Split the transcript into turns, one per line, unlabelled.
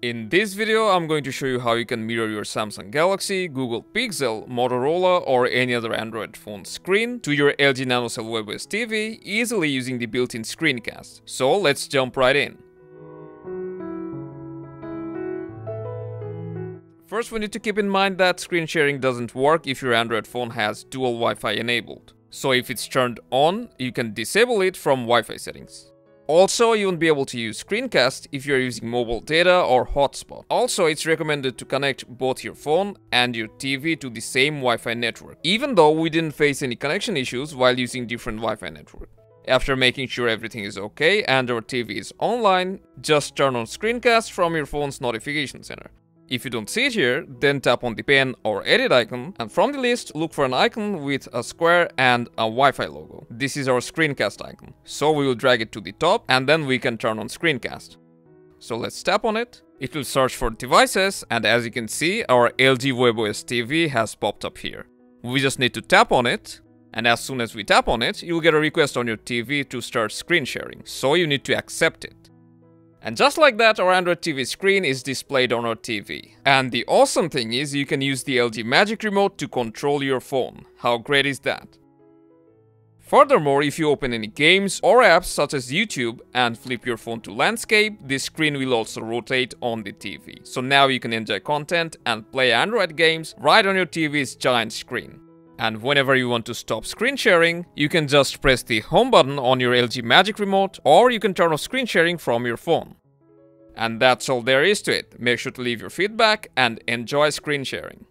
In this video, I'm going to show you how you can mirror your Samsung Galaxy, Google Pixel, Motorola or any other Android phone screen to your LG NanoCell WebOS TV easily using the built-in screencast. So let's jump right in. First, we need to keep in mind that screen sharing doesn't work if your Android phone has dual Wi-Fi enabled. So if it's turned on, you can disable it from Wi-Fi settings. Also, you won't be able to use Screencast if you're using mobile data or hotspot. Also, it's recommended to connect both your phone and your TV to the same Wi-Fi network, even though we didn't face any connection issues while using different Wi-Fi network. After making sure everything is okay and our TV is online, just turn on Screencast from your phone's notification center. If you don't see it here, then tap on the pen or edit icon and from the list look for an icon with a square and a Wi-Fi logo. This is our screencast icon. So we will drag it to the top and then we can turn on screencast. So let's tap on it. It will search for devices and as you can see our LG WebOS TV has popped up here. We just need to tap on it and as soon as we tap on it, you'll get a request on your TV to start screen sharing. So you need to accept it. And just like that, our Android TV screen is displayed on our TV. And the awesome thing is you can use the LG Magic Remote to control your phone. How great is that? Furthermore, if you open any games or apps such as YouTube and flip your phone to landscape, this screen will also rotate on the TV. So now you can enjoy content and play Android games right on your TV's giant screen. And whenever you want to stop screen sharing, you can just press the home button on your LG Magic Remote or you can turn off screen sharing from your phone. And that's all there is to it. Make sure to leave your feedback and enjoy screen sharing.